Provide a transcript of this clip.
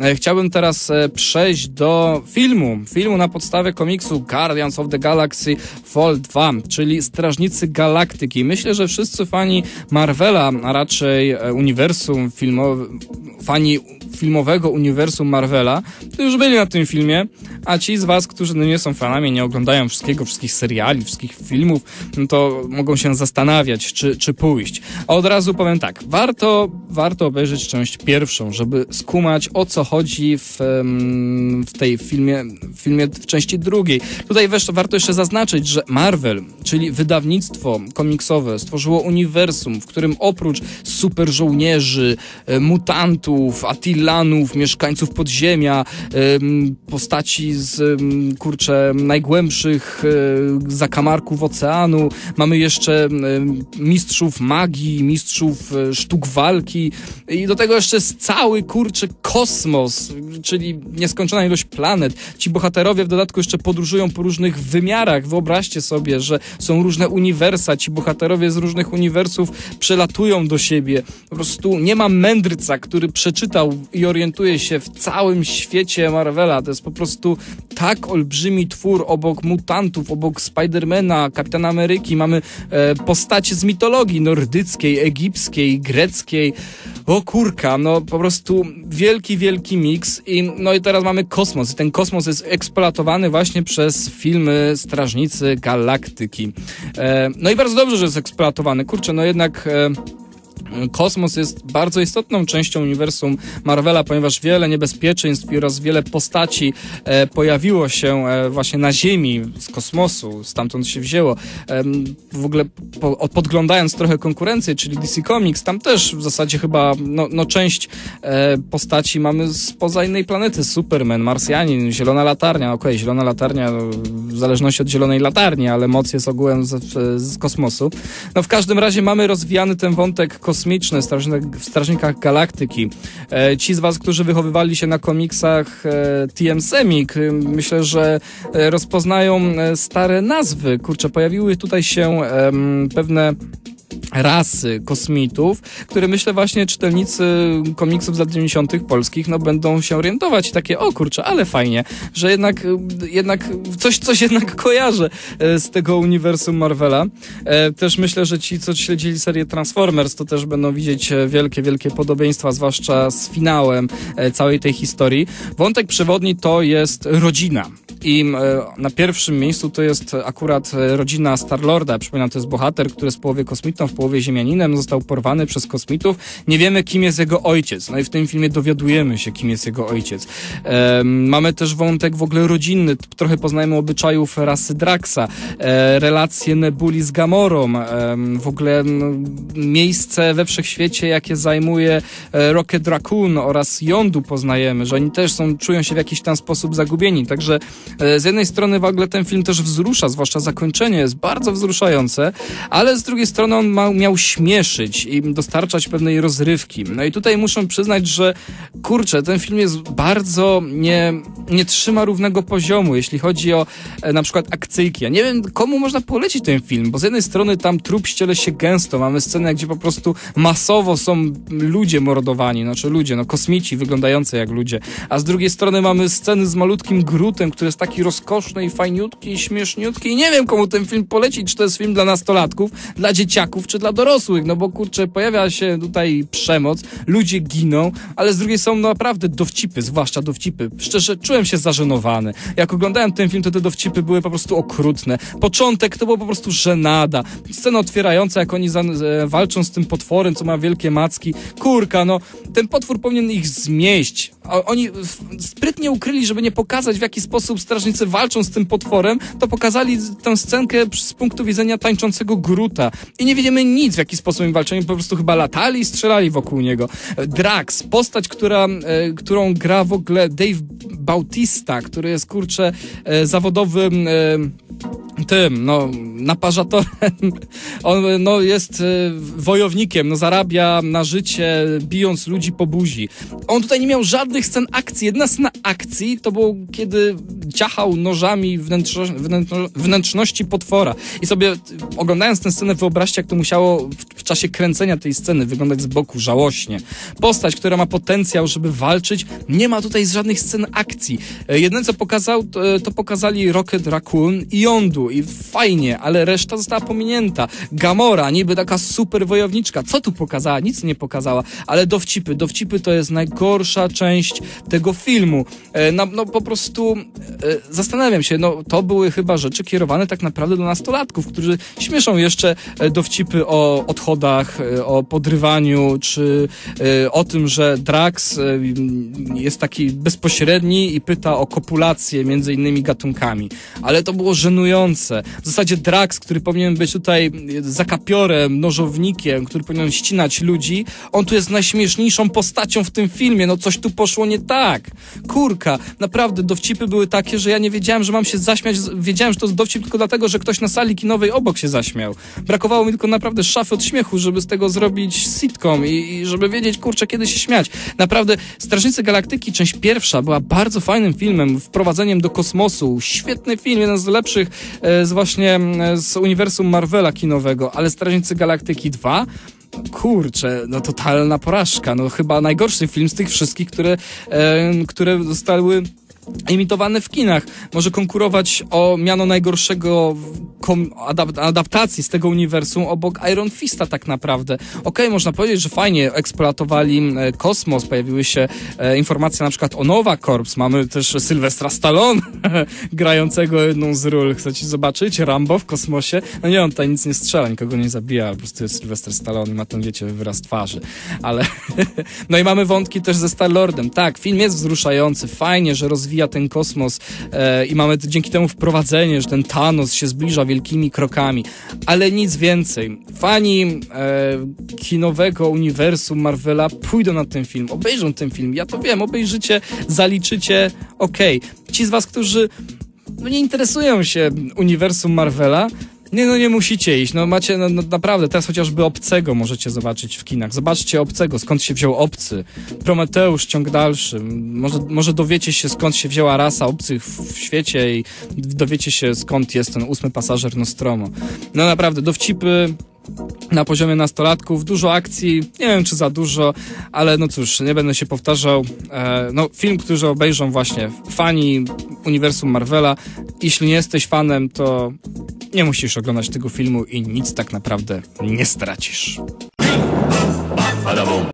E, chciałbym teraz e, przejść do filmu. Filmu na podstawie komiksu Guardians of the Galaxy Vol 2, czyli Strażnicy Galaktyki. Myślę, że wszyscy fani Marvela, a raczej e, uniwersum filmowe, fani filmowego uniwersum Marvela, to już byli na tym filmie, a ci z was, którzy no nie są fanami, nie oglądają wszystkiego, wszystkich seriali, wszystkich filmów, no to mogą się zastanawiać, czy, czy pójść. A od razu powiem tak, warto, warto obejrzeć część pierwszą, żeby skumać o co chodzi w, w tej filmie, w filmie w części drugiej. Tutaj wiesz, warto jeszcze zaznaczyć, że Marvel, czyli wydawnictwo komiksowe, stworzyło uniwersum, w którym oprócz super żołnierzy, e, mutantów, Attilanów, mieszkańców podziemia, postaci z kurczę najgłębszych e, zakamarków oceanu, mamy jeszcze mistrzów magii, mistrzów e, sztuk walki. I do tego jeszcze jest cały kurczę kosmos, czyli nieskończona ilość planet. Ci bohaterowie w dodatku jeszcze podróżują po różnych wymiarach. Wyobraźcie sobie, że są różne uniwersa, ci bohaterowie z różnych uniwersów przelatują do siebie. Po prostu nie ma mędrca, który przeczytał i orientuje się w całym świecie Marvela. To jest po prostu tak olbrzymi twór obok mutantów, obok Spidermana, Kapitana Ameryki. Mamy e, postacie z mitologii nordyckiej, egipskiej, greckiej. O kurka, no po prostu wielki, wielki miks i no i teraz mamy kosmos i ten kosmos jest eksploatowany właśnie przez filmy Strażnicy Galaktyki. E, no i bardzo dobrze, że jest eksploatowany. Kurczę, no jednak... E, Kosmos jest bardzo istotną częścią uniwersum Marvela, ponieważ wiele niebezpieczeństw oraz wiele postaci e, pojawiło się e, właśnie na Ziemi z kosmosu, stamtąd się wzięło. E, w ogóle po, podglądając trochę konkurencję, czyli DC Comics, tam też w zasadzie chyba no, no część e, postaci mamy spoza innej planety. Superman, Marsjanin, Zielona Latarnia. Okej, okay, Zielona Latarnia no, w zależności od Zielonej Latarni, ale moc jest ogółem z, z kosmosu. No w każdym razie mamy rozwijany ten wątek kosmosu kosmiczne w Strażnikach Galaktyki. E, ci z Was, którzy wychowywali się na komiksach e, TM Semik, myślę, że e, rozpoznają stare nazwy. Kurczę, pojawiły tutaj się pewne rasy kosmitów, które myślę właśnie czytelnicy komiksów z lat 90. polskich no będą się orientować i takie, o kurczę, ale fajnie, że jednak, jednak coś, coś jednak kojarzę e, z tego uniwersum Marvela. E, też myślę, że ci, co śledzili serię Transformers, to też będą widzieć e, wielkie, wielkie podobieństwa, zwłaszcza z finałem całej tej historii. Wątek przewodni to jest rodzina. I na pierwszym miejscu to jest akurat rodzina Starlorda. Przypominam, to jest bohater, który jest w połowie kosmitą, w połowie ziemianinem, został porwany przez kosmitów. Nie wiemy, kim jest jego ojciec. No i w tym filmie dowiadujemy się, kim jest jego ojciec. mamy też wątek w ogóle rodzinny. Trochę poznajemy obyczajów rasy Draxa, e, relacje Nebuli z Gamorą, w ogóle miejsce we wszechświecie, jakie zajmuje e, Rocket Raccoon oraz Yondu poznajemy, że oni też są, czują się w jakiś tam sposób zagubieni. Także e, z jednej strony w ogóle ten film też wzrusza, zwłaszcza zakończenie jest bardzo wzruszające, ale z drugiej strony on ma, miał śmieszyć i dostarczać pewnej rozrywki. No i tutaj muszę przyznać, że kurczę, ten film jest bardzo nie, nie trzyma równego poziomu, jeśli chodzi o e, na przykład akcyjki. Ja nie wiem, komu można polecić ten film, bo z jednej strony tam trup ściele się gęsto, mamy scenę, gdzie po prostu masowo są ludzie mordowani, znaczy ludzie, no kosmici wyglądający jak ludzie, a z drugiej strony mamy sceny z malutkim Grutem, który jest taki rozkoszny i fajniutki i śmieszniutki i nie wiem, komu ten film polecić, czy to jest film dla nastolatków, dla dzieciaków, czy dla dorosłych, no bo kurczę, pojawia się tutaj przemoc, ludzie giną, ale z drugiej są naprawdę dowcipy, zwłaszcza dowcipy. Szczerze, czułem się zażenowany. Jak oglądałem ten film, to te dowcipy były po prostu okrutne. Początek to było po prostu żenada. Scena otwierająca, jak oni za, e, walczą z tym potworem, co ma wielkie macki. Kurka, no, ten potwór powinien ich zmieść. Oni sprytnie ukryli, żeby nie pokazać, w jaki sposób strażnicy walczą z tym potworem, to pokazali tę scenkę z punktu widzenia tańczącego Gruta. I nie wiemy nic, w jaki sposób im walczą. Po prostu chyba latali i strzelali wokół niego. Drax, postać, która, e, którą gra w ogóle Dave Bautista, który jest, kurczę, e, zawodowym e, tym, no, naparzatorem. On, no, jest wojownikiem, no, zarabia na życie, bijąc ludzi po buzi. On tutaj nie miał żadnych scen akcji. Jedna scena akcji to było, kiedy ciachał nożami wnętrzo, wnętrzności potwora. I sobie, oglądając tę scenę, wyobraźcie, jak to musiało w czasie kręcenia tej sceny wyglądać z boku żałośnie. Postać, która ma potencjał, żeby walczyć, nie ma tutaj żadnych scen akcji. E, Jedyne co pokazał, to, e, to pokazali Rocket Raccoon i Yondu i fajnie, ale reszta została pominięta. Gamora, niby taka super wojowniczka. Co tu pokazała? Nic nie pokazała, ale dowcipy. Dowcipy to jest najgorsza część tego filmu. E, No, no po prostu e, zastanawiam się, no to były chyba rzeczy kierowane tak naprawdę do nastolatków, którzy śmieszą jeszcze e, dowcipy o odchodach, e, o podrywaniu, czy e, o tym, że Drax jest taki bezpośredni i pyta o kopulację między innymi gatunkami. Ale to było żenujące. W zasadzie Drax, który powinien być tutaj zakapiorem, nożownikiem, który powinien ścinać ludzi, on tu jest najśmieszniejszą postacią w tym filmie. No coś tu poszło nie tak. Kurka, naprawdę dowcipy były takie, że ja nie wiedziałem, że mam się zaśmiać. Wiedziałem, że to jest dowcip tylko dlatego, że ktoś na sali kinowej obok się zaśmiał. Brakowało mi tylko naprawdę szafy od śmiechu, żeby z tego zrobić sitcom i, i żeby wiedzieć, kurczę, kiedy się śmiać. Naprawdę, Strażnicy Galaktyki, część pierwsza, była bardzo fajnym filmem, wprowadzeniem do kosmosu. Świetny film, jeden z lepszych e, z właśnie e, z uniwersum Marvela kinowego, ale Strażnicy Galaktyki 2 Kurczę, no totalna porażka. No chyba najgorszy film z tych wszystkich, które, e, które zostały imitowane w kinach. Może konkurować o miano najgorszego adaptacji z tego uniwersum obok Iron Fista tak naprawdę. Okej, można powiedzieć, że fajnie eksploatowali e, kosmos, pojawiły się e, informacje na przykład o Nova Corps, mamy też Sylwestra Stallone grającego jedną z ról. Chcecie zobaczyć? Rambo w kosmosie? No nie, on tutaj nic nie strzela, nikogo nie zabija, po prostu jest Sylwester Stallone i ma ten, wiecie, wyraz twarzy. Ale no i mamy wątki też ze Star-Lordem. Tak, film jest wzruszający, fajnie, że rozwija ten kosmos e, i mamy dzięki temu wprowadzenie, że ten Thanos się zbliża wielkimi krokami, ale nic więcej. Fani e, kinowego uniwersum Marvela pójdą na ten film, obejrzą ten film. Ja to wiem, obejrzycie, zaliczycie, okej. Ci z was, którzy nie interesują się uniwersum Marvela, nie, no nie musicie iść. No macie, no, no naprawdę, teraz chociażby Obcego możecie zobaczyć w kinach. Zobaczcie Obcego, skąd się wziął Obcy. Prometeusz, ciąg dalszy. Może, może dowiecie się, skąd się wzięła rasa obcych w, w świecie i dowiecie się, skąd jest ten ósmy pasażer Nostromo. No naprawdę, dowcipy na poziomie nastolatków, dużo akcji, nie wiem czy za dużo, ale no cóż, nie będę się powtarzał. E, no, film, który obejrzą właśnie fani uniwersum Marvela. Jeśli nie jesteś fanem, to nie musisz oglądać tego filmu i nic tak naprawdę nie stracisz.